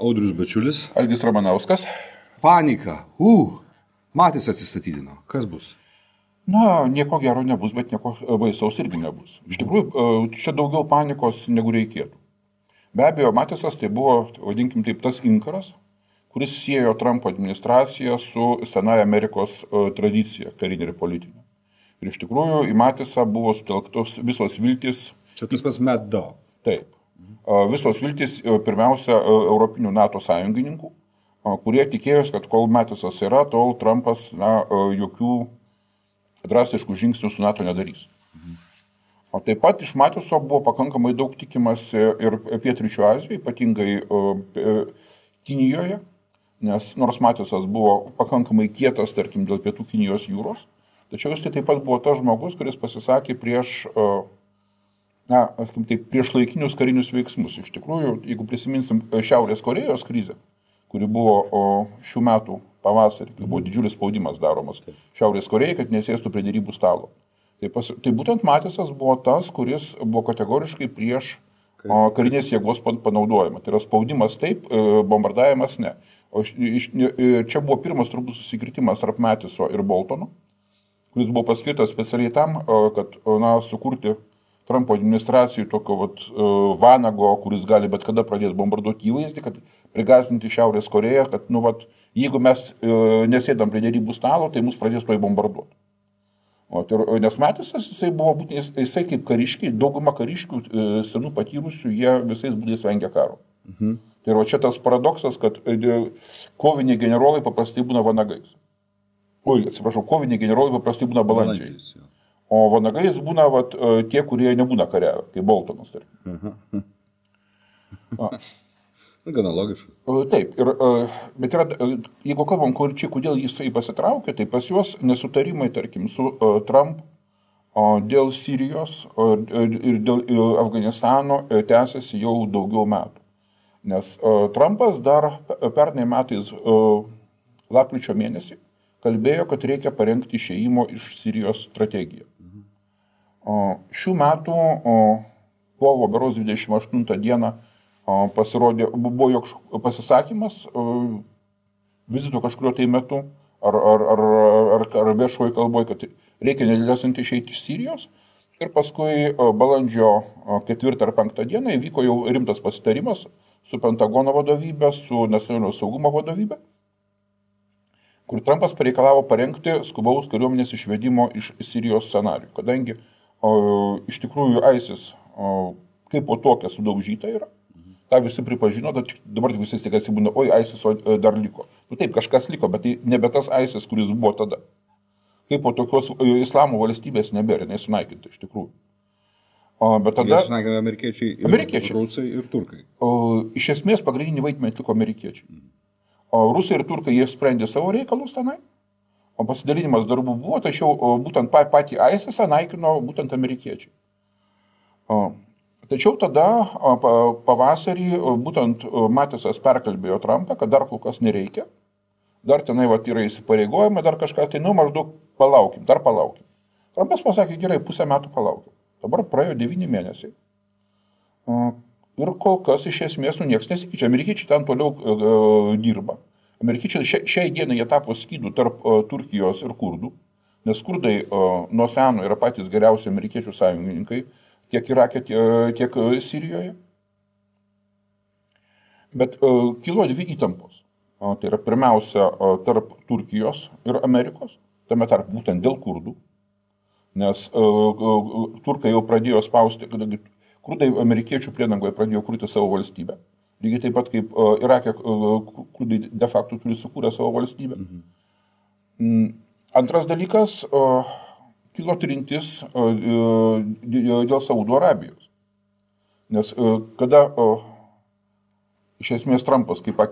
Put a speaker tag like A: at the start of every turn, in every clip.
A: Audrius Bečiulis.
B: Algis Ramanauskas.
A: Panika. Uh. Matys atsistatydino. Kas bus?
B: Na, nieko gero nebus, bet nieko baisaus irgi nebus. Iš tikrųjų, čia daugiau panikos negu reikėtų. Be abejo, Matisas tai buvo, vadinkim taip, tas inkaras, kuris siejo Trumpo administraciją su Senaja Amerikos tradicija, karinė ir politinė. Ir iš tikrųjų į Matisą buvo sutelktos visos viltis.
A: Čia tas pats Mad Dog.
B: Taip. Visos viltis pirmiausia Europinių NATO sąjungininkų, kurie tikėjosi, kad kol Matisas yra, tol Trumpas na, jokių drastiškų žingsnių su NATO nedarys. Mhm. O taip pat iš Matiso buvo pakankamai daug tikimasi ir Pietryčio Azijoje, ypatingai Kinijoje, nes nors Matisas buvo pakankamai kietas, tarkim, dėl pietų Kinijos jūros, tačiau jis taip pat buvo tas žmogus, kuris pasisakė prieš, na, taip, prieš laikinius karinius veiksmus. Iš tikrųjų, jeigu prisiminsim Šiaurės Korejos krizę, kuri buvo šių metų pavasarį, kai buvo didžiulis spaudimas daromas Šiaurės Korejai, kad nesėstų prie dėrybų stalo. Tai, pas, tai būtent Matisas buvo tas, kuris buvo kategoriškai prieš o, karinės jėgos panaudojimą. Tai yra spaudimas taip, e, bombardavimas ne. O iš, e, čia buvo pirmas turbūt susikritimas tarp Matiso ir Boltono, kuris buvo paskirtas specialiai tam, kad na, sukurti Trumpo administracijai tokio vat, e, vanago, kuris gali bet kada pradėti bombarduoti įvaizdį, kad prigasinti Šiaurės Koreją, kad nu, vat, jeigu mes nesėdam prie dėrybų stalo, tai mus pradės toj bombarduoti. O, tai, nes Matisas, jisai buvo būtent, jisai kaip kariškiai, dauguma kariškių e, senų patyrusių, jie visais būdais vengia karo. Mhm. Tai yra čia tas paradoksas, kad e, koviniai generolai paprastai būna vanagais. Oi, atsiprašau, koviniai generolai paprastai būna balandžiai. Balandžiais, o vanagais būna vat, e, tie, kurie nebūna kariavę, kaip Boltonas. Tarkim.
A: Mhm. Gana logiška.
B: Taip, ir, bet yra, jeigu kalbam konkrečiai, kodėl jisai pasitraukė, tai pas juos nesutarimai, tarkim, su Trump dėl Sirijos ir dėl Afganistano tęsiasi jau daugiau metų. Nes Trumpas dar pernai metais lapkričio mėnesį kalbėjo, kad reikia parengti išėjimo iš Sirijos strategiją. Šių metų kovo beros 28 dieną pasirodė, buvo joks pasisakymas vizito kažkurio tai metu ar, ar, ar, ar, ar viešoji kalboje, kad reikia nedėlėsant išeiti iš Sirijos. Ir paskui balandžio ketvirtą ar penktą dieną įvyko jau rimtas pasitarimas su Pentagono vadovybė, su nacionalinio saugumo vadovybė, kur Trumpas pareikalavo parengti skubaus kariuomenės išvedimo iš Sirijos scenarių, kadangi o, iš tikrųjų ISIS o, kaip po tokia sudaužyta yra tą visi pripažino, dabar visi tik atsibūna, oi, ISIS e, dar liko. Nu taip, kažkas liko, bet tai nebe tas ISIS, kuris buvo tada. Kaip po tokios e, islamo valstybės nebėra, nesunaikinta iš tikrųjų.
A: O, bet tada... Jie sunaikino amerikiečiai, ir
B: amerikiečiai.
A: Rusai ir turkai.
B: O, iš esmės pagrindinį vaidmenį atliko amerikiečiai. O rusai ir turkai jie sprendė savo reikalus tenai. O pasidalinimas darbų buvo, tačiau būtent patį ISIS naikino būtent amerikiečiai. Tačiau tada pavasarį būtent Matisas perkalbėjo Trumpą, kad dar kol kas nereikia, dar tenai va, yra įsipareigojimai, dar kažkas, tai nu maždaug palaukim, dar palaukim. Trumpas pasakė, gerai, pusę metų palaukim. Dabar praėjo devyni mėnesiai. Ir kol kas iš esmės nu niekas nesikeičia. Amerikiečiai ten toliau uh, dirba. Amerikiečiai šia, šiai dienai jie tapo skydų tarp uh, Turkijos ir kurdų, nes kurdai uh, nuo seno yra patys geriausi amerikiečių sąjungininkai. Tiek Irake, tiek Sirijoje. Bet uh, kilo dvi įtampos. Uh, tai yra pirmiausia uh, tarp Turkijos ir Amerikos, tame tarp būtent dėl kurdų, nes turkai jau pradėjo spausti, kadangi kurdai amerikiečių priedangoje pradėjo kurti savo valstybę. Lygiai taip pat kaip Irake kurdai de facto turi sukūrę savo valstybę. Mhm. Mm, antras dalykas, kilo trintis dėl Saudo Arabijos. Nes kada iš esmės Trumpas, kaip,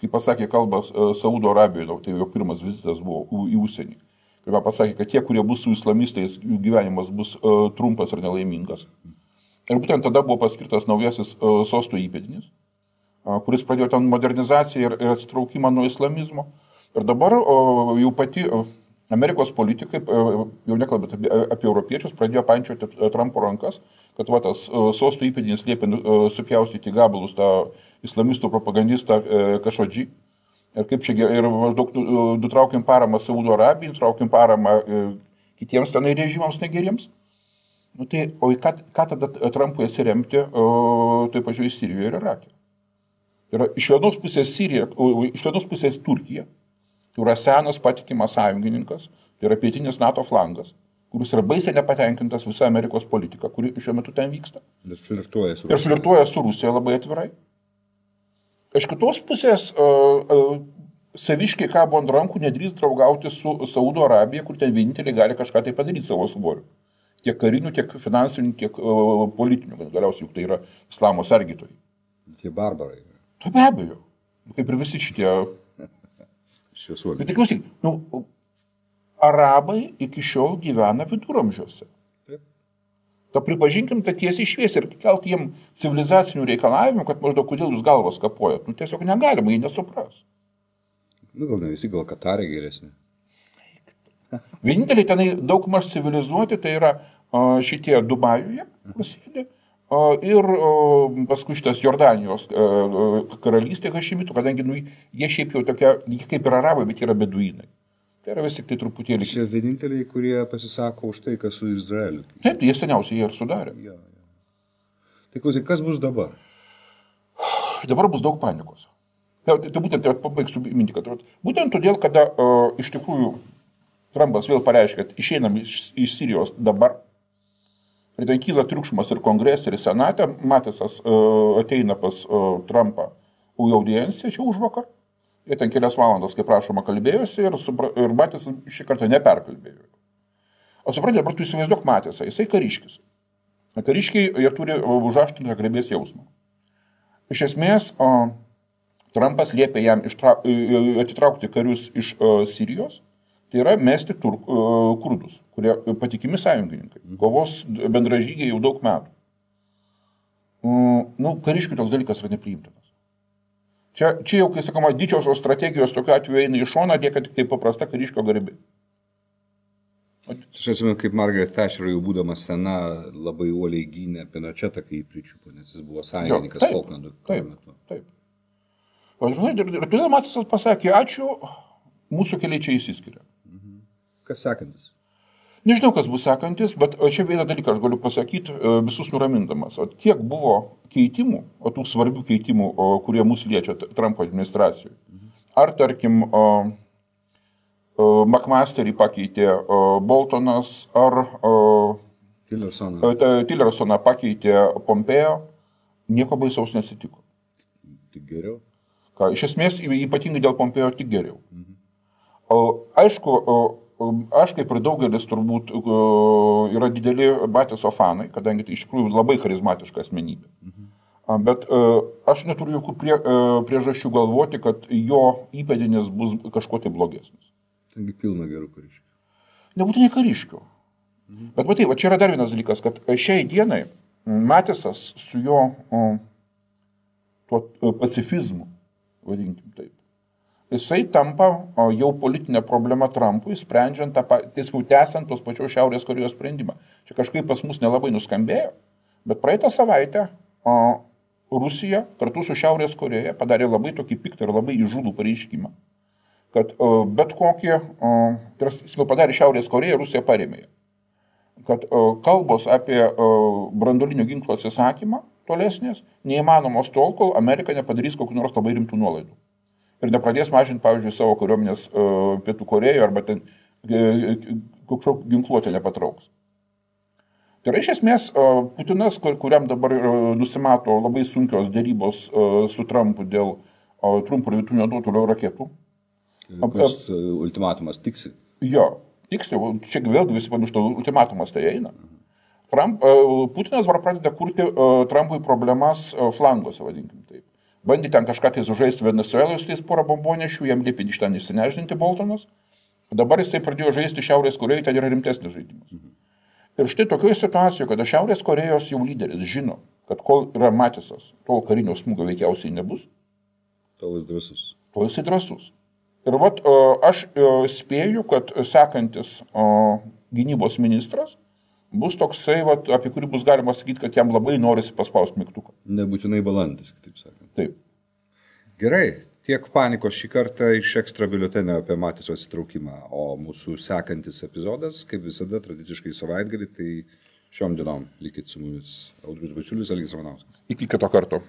B: kaip pasakė kalbą Saudo Arabijoje, tai jo pirmas vizitas buvo į užsienį, kai pasakė, kad tie, kurie bus su islamistais, jų gyvenimas bus trumpas ir nelaimingas. Ir būtent tada buvo paskirtas naujasis sosto įpėdinis, kuris pradėjo ten modernizaciją ir, ir atsitraukimą nuo islamizmo. Ir dabar jau pati Amerikos politikai, jau nekalbant apie, apie europiečius, pradėjo pančioti Trumpo rankas, kad va, tas sostų įpėdinis liepė supjaustyti gabalus tą islamistų propagandistą Kašodžį. Ir kaip čia gerai, ir maždaug nutraukim paramą Saudo Arabijai, nutraukim paramą kitiems tenai režimams negeriems. Nu, tai, o į ką, ką tada Trumpui atsiremti, tai pažiūrėjau, Sirijoje ir Irake. Yra iš vienos pusės Sirija, iš vienos pusės Turkija, tai yra senas patikimas sąjungininkas, tai yra pietinis NATO flangas, kuris yra baisiai nepatenkintas visą Amerikos politiką, kuri šiuo metu ten vyksta.
A: Ir flirtuoja su
B: Rusija. Ir flirtuoja su Rusija labai atvirai. Iš kitos pusės, saviškiai kabo ant rankų, nedrįs draugauti su Saudo Arabija, kur ten vieninteliai gali kažką tai padaryti savo svoriu. Tiek karinių, tiek finansinių, tiek uh, politinių, galiausiai juk tai yra islamo sargytojai.
A: Tie barbarai.
B: Tai be abejo. Kaip ir visi šitie.
A: Šviesuoliai.
B: Bet tik klausyk, nu, arabai iki šiol gyvena viduramžiuose. Ta pripažinkim tą tiesiai šviesiai ir kelt jiem civilizacinių reikalavimų, kad maždaug kodėl jūs galvas kapojat. Nu, tiesiog negalima, jie nesupras.
A: Nu, gal ne visi, gal Katarė geresnė.
B: Vieninteliai tenai daug maž civilizuoti, tai yra šitie Dubajuje, kur sėdi. Ir paskui šitas Jordanijos karalystė Hašimitų, kadangi nu, jie šiaip jau tokie, kaip ir arabai, bet yra beduinai. Tai yra vis tik tai truputėlį.
A: Šie vieninteliai, kurie pasisako už tai, kas su Izraeliu.
B: Taip, tai jie seniausiai jie ir sudarė.
A: Ja, ja. Tai klausyk, kas bus dabar?
B: Dabar bus daug panikos. Tai, tai būtent, tai pabaigsiu mintį, kad būtent todėl, kada uh, iš tikrųjų Trumpas vėl pareiškė, kad išeinam iš, iš Sirijos dabar, Ir ten kyla triukšmas ir kongresė, ir senate. Matisas uh, ateina pas uh, Trumpą į audienciją čia už vakar. Jie ten kelias valandas, kaip prašoma, kalbėjosi ir, supra, ir Matisas šį kartą neperkalbėjo. O suprantate, dabar tu įsivaizduok Matisą, jisai kariškis. Kariškiai, jie turi užaštintą grebės jausmą. Iš esmės, uh, Trumpas liepė jam ištra, atitraukti karius iš uh, Sirijos tai yra mesti tur, uh, kurdus, kurie patikimi sąjungininkai, mhm. kovos bendražygiai jau daug metų. Uh, nu, kariškių toks dalykas yra nepriimtinas. Čia, čia jau, kai sakoma, didžiosios strategijos tokiu atveju eina į šoną, lieka tik tai paprasta kariškio garbė.
A: Aš atsimenu, kaip Margaret Thatcher jau būdama sena labai uoliai gynė Pinochetą, kai jį pričiupo, nes jis buvo sąjungininkas Falklandų.
B: Taip, taip. taip. O, žinai, ir, ir todėl Matisas pasakė, ačiū, mūsų keliai čia įsiskiria.
A: Kas sekantis?
B: Nežinau, kas bus sekantis, bet čia vieną dalyką aš galiu pasakyti e, visus nuramindamas. O kiek buvo keitimų, o tų svarbių keitimų, o, kurie mus liečia Trumpo administracijoje. Ar tarkim, o, o, McMasterį pakeitė o, Boltonas, ar o,
A: Tillersoną.
B: Tillersoną pakeitė Pompeo, nieko baisaus neatsitiko.
A: Tik geriau.
B: Ką, iš esmės, ypatingai dėl Pompeo, tik geriau. Mhm. O, aišku, o, Aš kaip ir daugelis turbūt yra dideli Batiso fanai, kadangi tai iš tikrųjų labai charizmatiška asmenybė. Mhm. Bet aš neturiu jokių prie, priežasčių galvoti, kad jo įpėdinis bus kažkuo tai blogesnis.
A: Taigi pilna gerų kariškių.
B: Nebūtinai kariškių. Mhm. Bet matai, va čia yra dar vienas dalykas, kad šiai dienai Matisas su jo o, tuo pacifizmu, vadinkim taip, jisai tampa jau politinė problema Trumpui, sprendžiant, tą, tiesiog tęsiant tos pačios Šiaurės Korejos sprendimą. Čia kažkaip pas mus nelabai nuskambėjo, bet praeitą savaitę o, Rusija kartu su Šiaurės Koreja padarė labai tokį piktą ir labai įžūlų pareiškimą, kad o, bet kokie, tai yra, padarė Šiaurės Koreja, Rusija paremė. Kad o, kalbos apie brandolinio ginklo atsisakymą tolesnės neįmanomos tol, kol Amerika nepadarys kokių nors labai rimtų nuolaidų ir nepradės mažinti, pavyzdžiui, savo kariuomenės uh, Pietų Korejoje arba ten uh, kažkokio ginkluotę nepatrauks. Tai yra iš esmės Putinas, kur, kuriam dabar nusimato labai sunkios dėrybos su Trumpu dėl Trumpo ir vidutinio nuotolio raketų.
A: Uh, ultimatumas tiksi.
B: Jo, tiksi, čia vėlgi visi pamiršta, ultimatumas tai eina. Trump, Putinas dabar pradeda kurti Trumpui problemas flanguose, vadinkim taip bandė ten kažką tai sužaisti Venezueloje su tais porą bombonešių, jam liepė iš ten išsineždinti Boltonas. Dabar jis tai pradėjo žaisti Šiaurės Korejoje, ten yra rimtesnis žaidimas. Mhm. Ir štai tokioje situacijoje, kada Šiaurės Korejos jau lyderis žino, kad kol yra Matisas, tol karinio smūgio veikiausiai nebus.
A: Tol jis drasus.
B: Tol jisai drasus. Ir vat, aš spėju, kad sekantis gynybos ministras bus toksai, vat, apie kurį bus galima sakyti, kad jam labai norisi paspausti mygtuką.
A: Nebūtinai balandis, taip sakant.
B: Taip.
A: Gerai, tiek panikos šį kartą iš ekstra biuletenio apie Matiso atsitraukimą, o mūsų sekantis epizodas, kaip visada, tradiciškai savaitgalį, tai šiom dienom likit su mumis Audrius Basiulis, Algis Ramanauskas.
B: Iki kito karto.